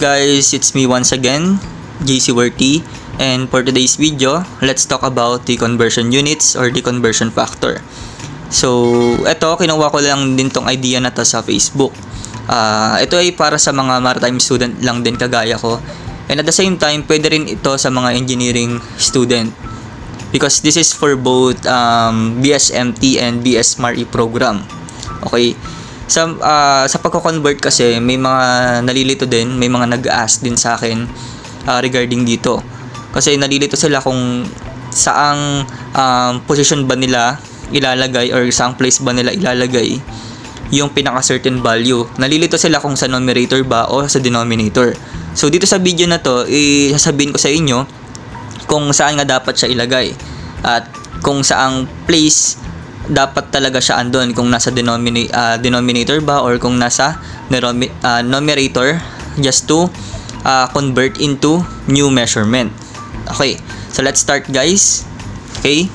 guys? It's me once again, JC Worthy. And for today's video, let's talk about the conversion units or the conversion factor. So, ito, kinuha ko lang din tong idea na to sa Facebook. Ah, ito ay para sa mga maritime student lang din kagaya ko. And at the same time, pwede rin ito sa mga engineering student. Because this is for both um, BSMT and BS MARE program. Okay? Sa, ah, sa pagko-convert kasi, may mga nalilito din, may mga nag-ask din sa akin ah, regarding dito. Kasi nalilito sila kung saang um, position ba nila ilalagay or saang place ba nila ilalagay yung pinaka-certain value. Nalilito sila kung sa numerator ba o sa denominator. So, dito sa video na to, isasabihin ko sa inyo kung saan nga dapat siya ilagay. At kung saang place dapat talaga siya andon kung nasa denomina- ah, denominator ba or kung nasa ah, numerator just to ah, convert into new measurement. Okay, so let's start guys. Okay,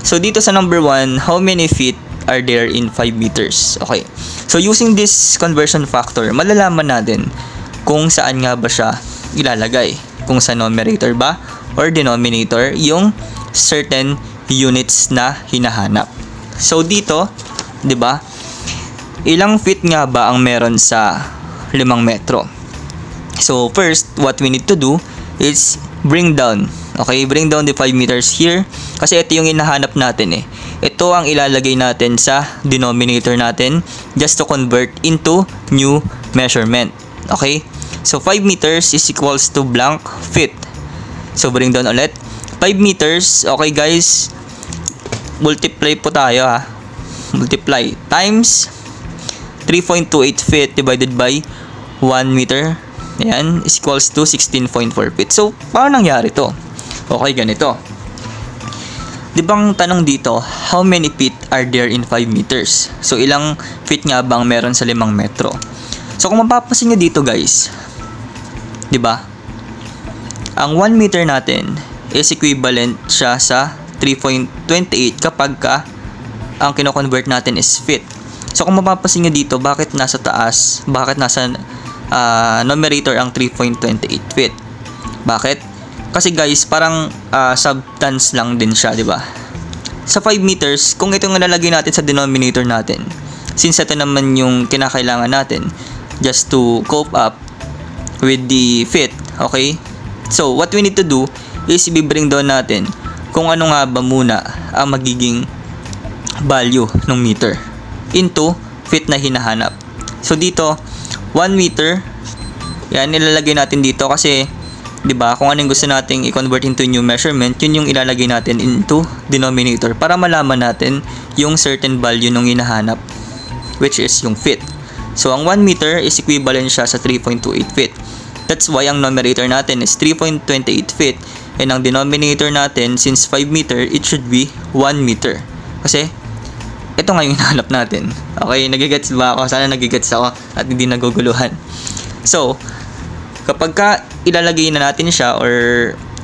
so dito sa number 1, how many feet are there in 5 meters? Okay, so using this conversion factor, malalaman natin kung saan nga ba siya ilalagay. Kung sa numerator ba or denominator yung certain units na hinahanap. So dito, 'di ba? Ilang feet nga ba ang meron sa 5 metro? So first, what we need to do is bring down. Okay, bring down the 5 meters here kasi ito yung hinahanap natin eh. Ito ang ilalagay natin sa denominator natin just to convert into new measurement. Okay? So 5 meters is equals to blank feet. So bring down ulit. 5 meters, okay guys, multiply po tayo ha. Multiply times 3.28 feet divided by 1 meter. Ayan, is equals to 16.4 feet. So, paano nangyari to? Okay, ganito. Di bang tanong dito, how many feet are there in 5 meters? So, ilang feet nga bang meron sa 5 metro? So, kung mapapasin nyo dito guys, di ba? Ang 1 meter natin is equivalent siya sa 3.28 kapag ka ang kino-convert natin is feet. So, kung mapapasin nyo dito, bakit nasa taas, bakit nasa ah, numerator ang 3.28 feet? Bakit? Kasi guys, parang ah, substance lang din siya, di ba? Sa 5 meters, kung ito yung nalalagay natin sa denominator natin, since ito naman yung kinakailangan natin just to cope up with the fit, okay? So, what we need to do is i-bring down natin kung ano nga ba muna ang magiging value ng meter into fit na hinahanap. So, dito, 1 meter, yan, nilalagay natin dito kasi 'di ba? Kung anong gusto nating i-convert into new measurement, yun yung ilalagay natin into denominator para malaman natin yung certain value nung hinahanap which is yung feet. So ang 1 meter is equivalent siya sa 3.28 feet. That's why ang numerator natin is 3.28 feet and ang denominator natin since 5 meter, it should be 1 meter. Kasi ito nga yung hinahanap natin. Okay, nagigets ba ako? Sana nagigets ako at hindi naguguluhan. So, kapag ka ilalagay na natin siya or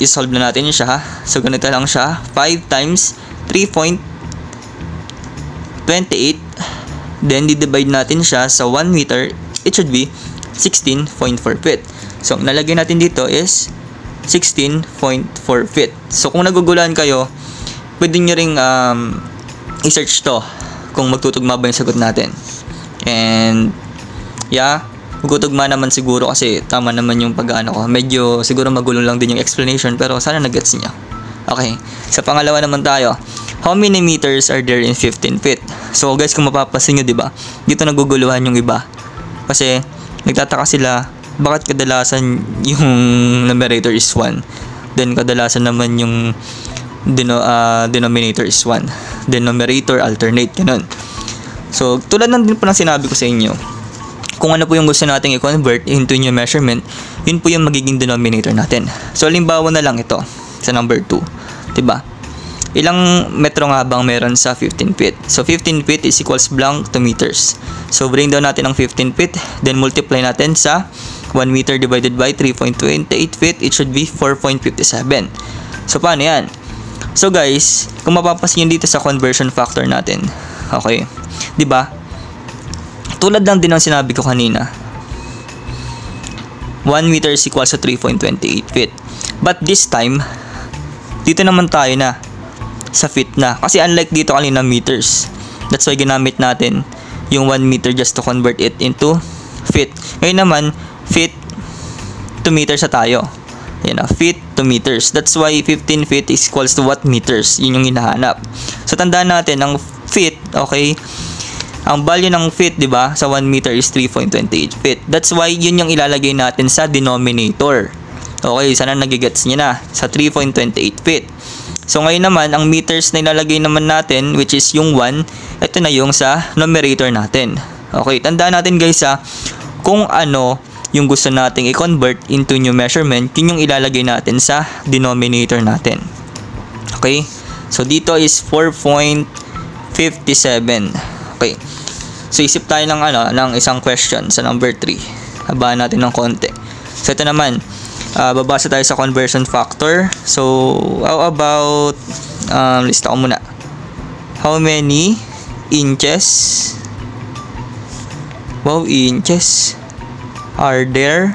isolve na natin siya, so ganito lang siya, 5 times 3.28 then di-divide natin siya sa 1 meter, it should be 16.4 feet. So, ang nalagay natin dito is 16.4 feet. So, kung naguguluhan kayo, pwede nyo ring um, i-search to kung magtutugma ba yung sagot natin. And, yeah, magtutugma naman siguro kasi tama naman yung pag-ano ko. Medyo siguro magulo lang din yung explanation pero sana nag-gets niyo. Okay, sa pangalawa naman tayo. How many meters are there in 15 feet? So guys, kung mapapasin nyo, di ba? Dito naguguluhan yung iba. Kasi nagtataka sila, bakit kadalasan yung numerator is 1? Then kadalasan naman yung deno, ah, denominator is 1. Then numerator alternate, ganun. So, tulad ng din po ng sinabi ko sa inyo, kung ano po yung gusto nating i-convert into new measurement, yun po yung magiging denominator natin. So, halimbawa na lang ito sa number 2. 'Di ba? Ilang metro nga bang meron sa 15 feet? So, 15 feet is equals blank to meters. So, bring down natin ang 15 feet, then multiply natin sa 1 meter divided by 3.28 feet, it should be 4.57. So, paano yan? So, guys, kung mapapasin nyo dito sa conversion factor natin, okay, 'di ba? tulad lang din ng sinabi ko kanina. 1 meter is equals to 3.28 feet. But this time, dito naman tayo na sa feet na. Kasi unlike dito kanina meters. That's why ginamit natin yung 1 meter just to convert it into feet. Ngayon naman, to meters sa tayo. Yan na, feet to meters. That's why 15 feet is equals to what meters. Yun yung hinahanap. So, tandaan natin, ang feet, okay, ang value ng feet, di ba, sa 1 meter is 3.28 feet. That's why yun yung ilalagay natin sa denominator. Okay, sana nagigets niyo na sa 3.28 feet. So ngayon naman, ang meters na ilalagay naman natin, which is yung 1, ito na yung sa numerator natin. Okay, tandaan natin guys ha, kung ano yung gusto nating i-convert into new measurement, yun yung ilalagay natin sa denominator natin. Okay, so dito is 4.57. Okay. So isip tayo ng ano ng isang question sa number 3. Habaan natin ng konti. So ito naman, uh, babasa tayo sa conversion factor. So how about um, lista ko muna. How many inches Wow, inches are there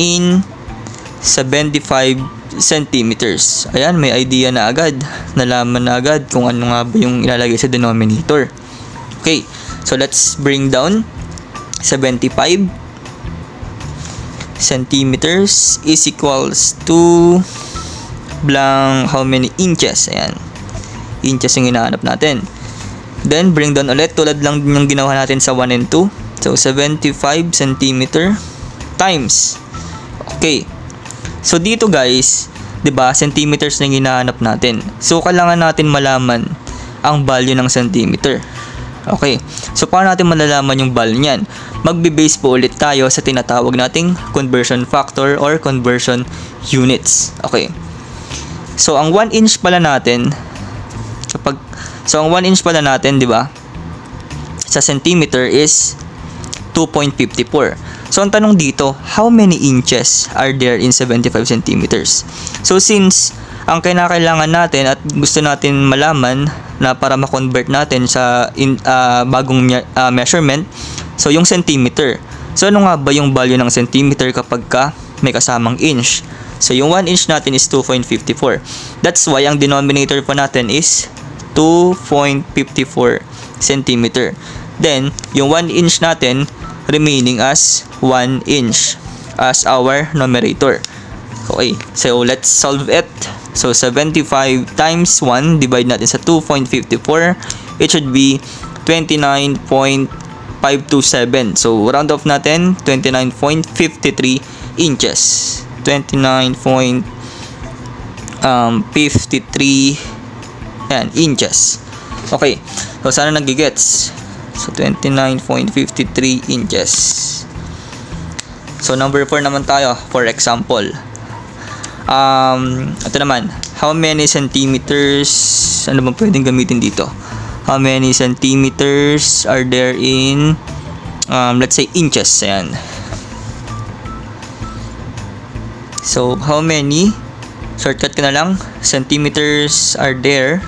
in 75 centimeters. Ayan, may idea na agad. Nalaman na agad kung ano nga ba yung ilalagay sa denominator. Okay, so let's bring down 75 centimeters is equals to blank how many inches. Ayan. Inches yung hinahanap natin. Then, bring down ulit. Tulad lang yung ginawa natin sa 1 and 2. So, 75 centimeter times. Okay. So dito guys, 'di ba, centimeters na hinahanap natin. So kailangan natin malaman ang value ng centimeter. Okay. So paano natin malalaman yung value niyan? Magbe-base po ulit tayo sa tinatawag nating conversion factor or conversion units. Okay. So ang 1 inch pala natin kapag so ang 1 inch pala natin, 'di ba? Sa centimeter is 2.54. So, ang tanong dito, how many inches are there in 75 centimeters? So, since ang kinakailangan natin at gusto natin malaman na para ma-convert natin sa in, uh, bagong uh, measurement, so yung centimeter. So, ano nga ba yung value ng centimeter kapag ka may kasamang inch? So, yung 1 inch natin is 2.54. That's why ang denominator po natin is 2.54 centimeter. Then, yung 1 inch natin remaining as 1 inch as our numerator. Okay, so let's solve it. So 75 times 1, divide natin sa 2.54. It should be 29.527. So round off natin, 29.53 inches. 29.53 um, yan, inches. Okay, so sana nagigets. So, 29.53 inches. So, number 4 naman tayo, for example. Um, ito naman, how many centimeters, ano bang pwedeng gamitin dito? How many centimeters are there in, um, let's say, inches. Ayan. So, how many, shortcut ka na lang, centimeters are there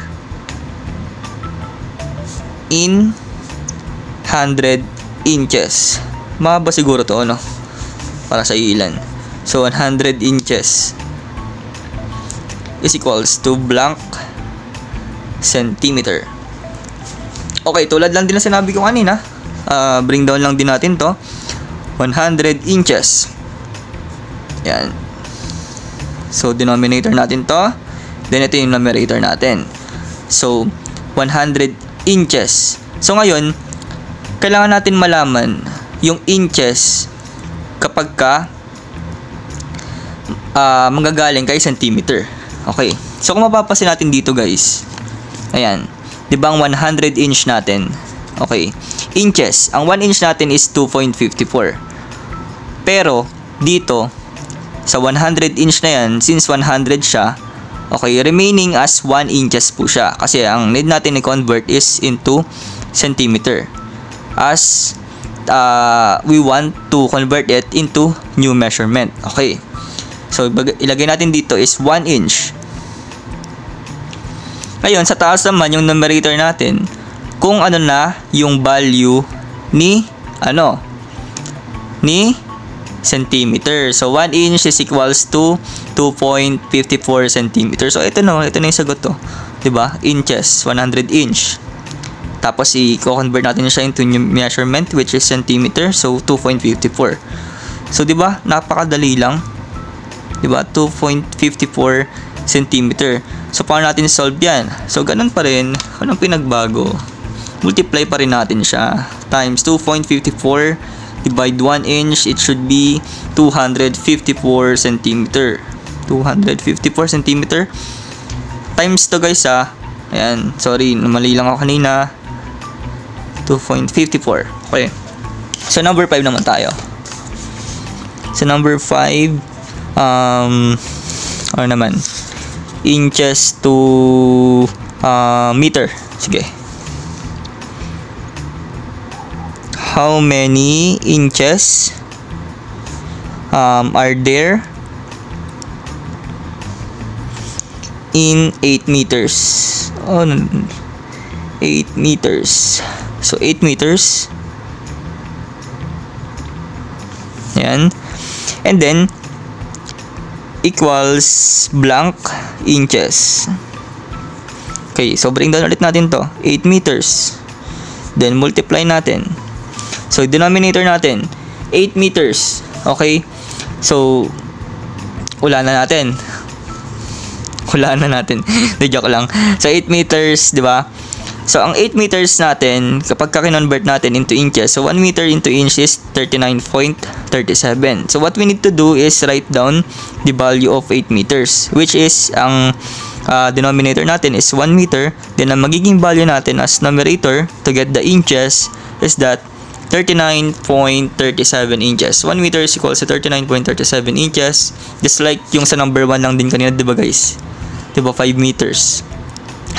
in 100 inches. Maba siguro to, ano? Para sa ilan. So, 100 inches is equals to blank centimeter. Okay, tulad lang din na sinabi ko kanina. Uh, bring down lang din natin to. 100 inches. Yan. So, denominator natin to. Then, ito yung numerator natin. So, 100 inches. So, ngayon, kailangan natin malaman yung inches kapag ka uh, manggagaling kay centimeter. Okay. So kung mapapasin natin dito guys. Ayan. 'Di ba ang 100 inch natin? Okay. Inches. Ang 1 inch natin is 2.54. Pero dito sa 100 inch na yan, since 100 siya, okay, remaining as 1 inches po siya. Kasi ang need natin i-convert is into centimeter as uh, we want to convert it into new measurement. Okay. So, ilagay natin dito is 1 inch. Ngayon, sa taas naman yung numerator natin, kung ano na yung value ni ano ni centimeter. So, 1 inch is equals to 2.54 centimeter. So, ito no, ito na yung sagot to. ba? Inches, 100 inch. Tapos, i-convert natin siya into measurement which is centimeter. So, 2.54. So, 'di ba? Napakadali lang. 'Di ba? 2.54 centimeter. So, paano natin solve 'yan? So, ganun pa rin. Anong pinagbago? Multiply pa rin natin siya times 2.54 divide 1 inch, it should be 254 centimeter. 254 centimeter times to guys ah. Ayan, sorry, mali lang ako kanina. 2.54. Okay. So number 5 naman tayo. So number 5 um ano naman inches to uh, meter. Sige. how many inches um, are there in 8 meters oh, 8 meters so 8 meters yan and then equals blank inches okay so bring down ulit natin to 8 meters then multiply natin So, denominator natin, 8 meters. Okay? So, wala na natin. Wala na natin. De joke lang. So, 8 meters, di ba? So, ang 8 meters natin, kapag ka-convert natin into inches, so 1 meter into inch is 39.37. So, what we need to do is write down the value of 8 meters, which is, ang uh, denominator natin is 1 meter. Then, ang magiging value natin as numerator to get the inches is that 39.37 inches. 1 meter is equal to 39.37 inches. Just like yung sa number 1 lang din kanina, di ba guys? Di ba 5 meters?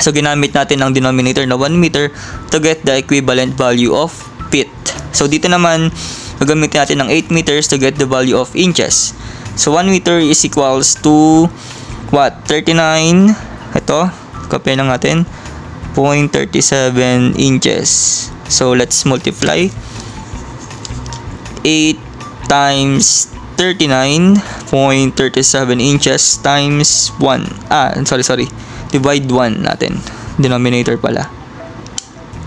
So, ginamit natin ang denominator na 1 meter to get the equivalent value of feet. So, dito naman, gagamitin natin ng 8 meters to get the value of inches. So, 1 meter is equals to what? 39, ito, copy lang natin, 0.37 inches. So, let's multiply. 8 times 39.37 inches times 1. Ah, sorry, sorry. Divide 1 natin. Denominator pala.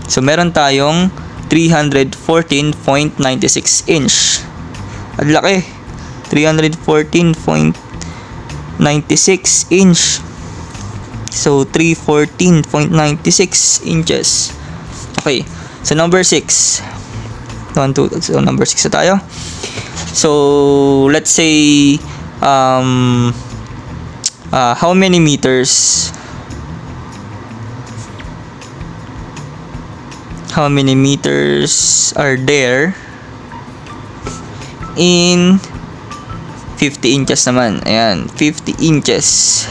So, meron tayong 314.96 inch. At laki. 314.96 inch. So, 314.96 inches. Okay. So, number 6. 1, 2, so number 6 na tayo. So, let's say, um, uh, how many meters how many meters are there in 50 inches naman. Ayan, 50 inches.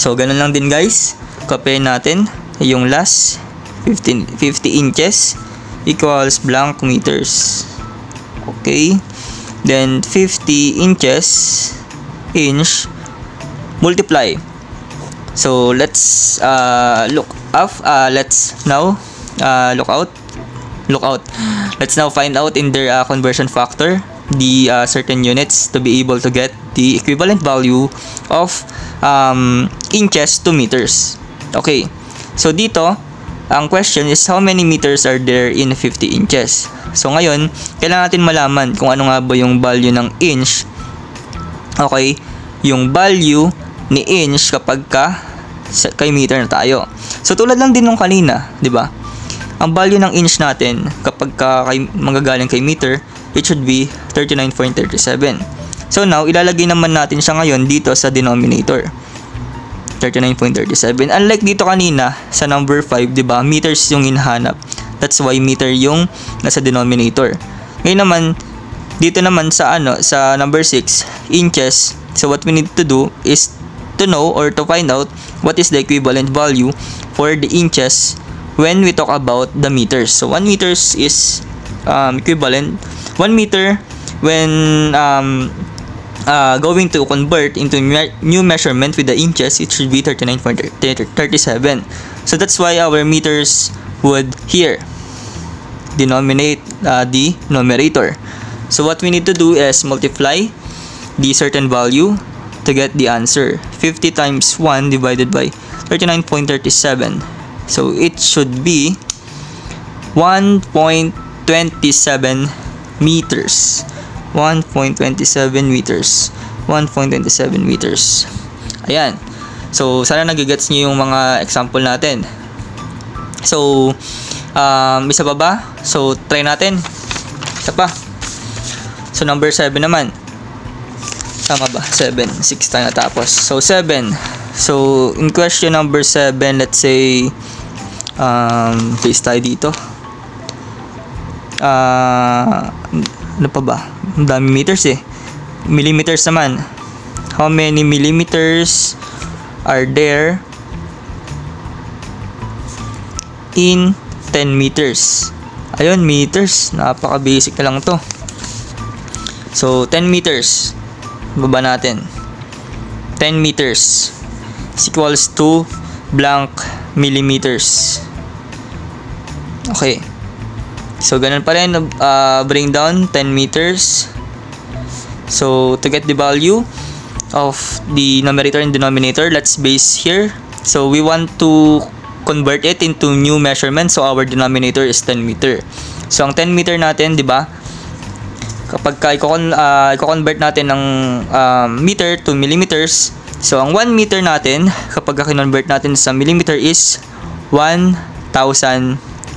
So, ganun lang din guys. Copy natin yung last 15, 50 inches equals blank meters. Okay. Then 50 inches inch multiply. So let's uh, look up. Uh, let's now uh, look out. Look out. Let's now find out in their uh, conversion factor the uh, certain units to be able to get the equivalent value of um, inches to meters. Okay. So dito ang question is how many meters are there in 50 inches? So ngayon, kailangan natin malaman kung ano nga ba yung value ng inch. Okay, yung value ni inch kapag ka kay meter na tayo. So tulad lang din nung kanina, 'di ba? Ang value ng inch natin kapag ka kay manggagaling kay meter, it should be 39.37. So now, ilalagay naman natin siya ngayon dito sa denominator. 39.37. Unlike dito kanina sa number 5, 'di ba? Meters yung hinahanap. That's why meter yung nasa denominator. Ngayon naman dito naman sa ano sa number 6, inches. So what we need to do is to know or to find out what is the equivalent value for the inches when we talk about the meters. So 1 meters is um, equivalent 1 meter when um, uh, going to convert into new measurement with the inches, it should be 39.37. So that's why our meters would here. denominate uh, the numerator. So what we need to do is multiply the certain value to get the answer. 50 times 1 divided by 39.37. So it should be 1.27 meters. 1.27 meters. 1.27 meters. Ayan. So, sana nagigets nyo yung mga example natin. So, um, isa pa ba? So, try natin. Isa pa. So, number 7 naman. Tama ba? 7. 6 tayo natapos. So, 7. So, in question number 7, let's say, um, place tayo dito. Ah, ano pa ba? Ang dami meters eh. Millimeters naman. How many millimeters are there in 10 meters? Ayun, meters. Napaka-basic na lang to. So, 10 meters. Baba natin. 10 meters is equals to blank millimeters. Okay. So, ganun pa rin. Uh, bring down 10 meters. So, to get the value of the numerator and denominator, let's base here. So, we want to convert it into new measurement. So, our denominator is 10 meter. So, ang 10 meter natin, di ba? Kapag ka uh, i-convert natin ng uh, meter to millimeters, so ang 1 meter natin, kapag ka-convert natin sa millimeter is 1,000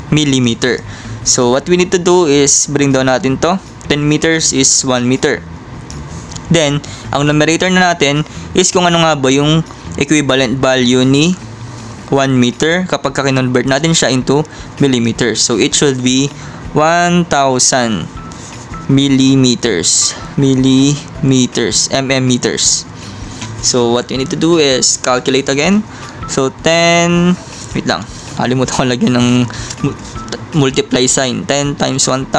millimeter. So, what we need to do is bring down natin to. 10 meters is 1 meter. Then, ang numerator na natin is kung ano nga ba yung equivalent value ni 1 meter kapag ka-convert natin siya into millimeters. So, it should be 1,000 millimeters. Millimeters. mm meters. So, what we need to do is calculate again. So, 10, wait lang, kalimutan ko lagyan ng multiply sign 10 times 1000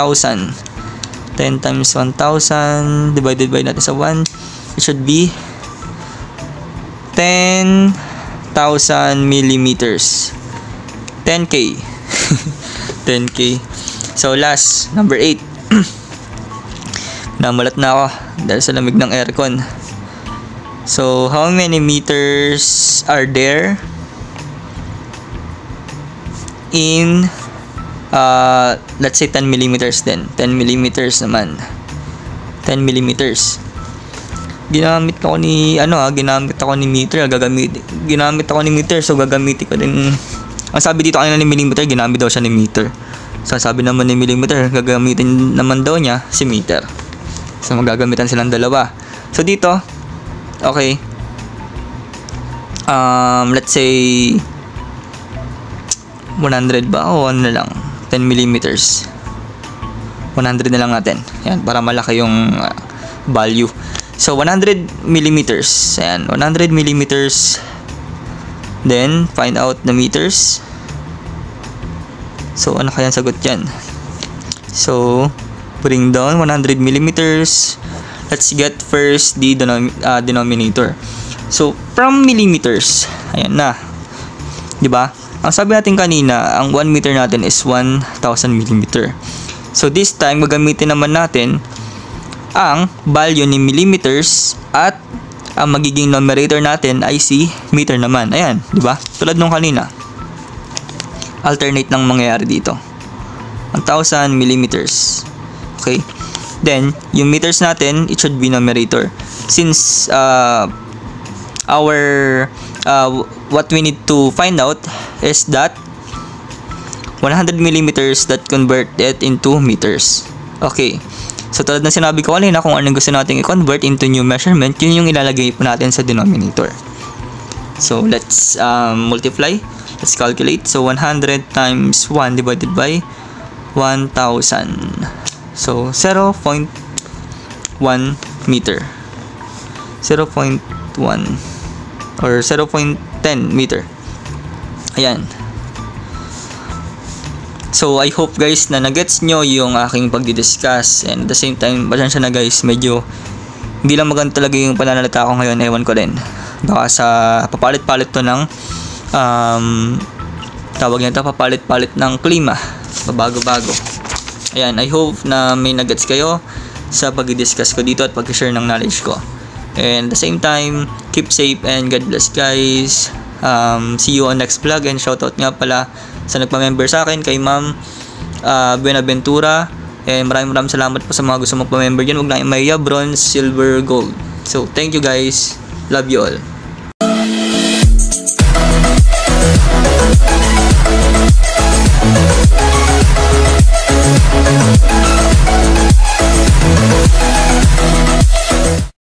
10 times 1000 divided by natin sa 1 it should be 10,000 millimeters 10k 10k so last number 8 namulat na ako dahil sa lamig ng aircon. So how many meters are there in uh, let's say 10 millimeters din. 10 millimeters naman. 10 millimeters. Ginamit ako ni ano ha, ah, ginamit ako ni meter gagamit ginamit ako ni meter so gagamitin ko din. Ang sabi dito kanina ni millimeter ginamit daw siya ni meter. So sabi naman ni millimeter gagamitin naman daw niya si meter so magagamitan silang dalawa. So dito okay. Um, let's say 100 ba? O ano na lang 10 millimeters. 100 na lang natin. Yan para malaki yung uh, value. So 100 millimeters. Ayan 100 millimeters. Then find out the meters. So ano kaya sagot yan? So bring down 100 millimeters let's get first the denom uh, denominator so from millimeters ayan na di ba ang sabi natin kanina, ang 1 meter natin is 1,000 millimeter. So this time, gagamitin naman natin ang value ni millimeters at ang magiging numerator natin ay si meter naman. Ayan, di ba? Tulad nung kanina. Alternate lang mangyayari dito. 1,000 millimeters. Okay? Then, yung meters natin, it should be numerator. Since uh, our uh, what we need to find out is that 100 millimeters that convert it into meters. Okay. So, tulad na sinabi ko kanina, kung anong gusto natin i-convert into new measurement, yun yung ilalagay po natin sa denominator. So, let's um, multiply. Let's calculate. So, 100 times 1 divided by 1,000. So, 0.1 meter. 0.1 or 0.10 meter. Ayan. So, I hope guys na nagets nyo yung aking pagdidiscuss and at the same time, pasensya na guys, medyo hindi lang maganda talaga yung pananalita ko ngayon, ewan ko din. Baka sa papalit-palit to ng um, tawag nito, papalit-palit ng klima, bago-bago. Ayan, I hope na may nagets kayo sa pag-discuss ko dito at pag-share ng knowledge ko. And the same time, keep safe and God bless guys. Um, see you on next vlog and shoutout nga pala sa nagpa-member sa akin kay Ma'am uh, Buenaventura. And maraming maraming salamat po sa mga gusto magpa-member dyan. Huwag na may bronze, silver, gold. So, thank you guys. Love you all.